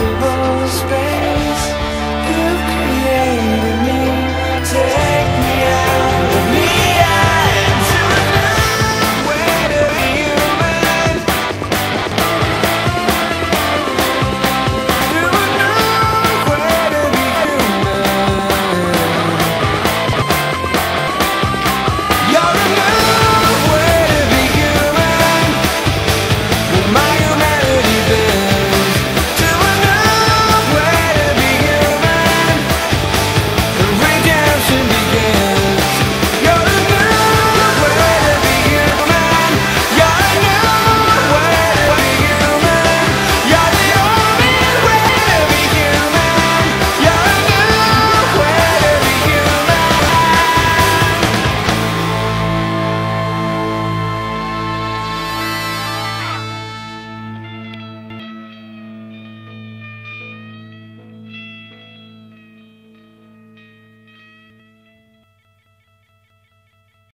impossible space.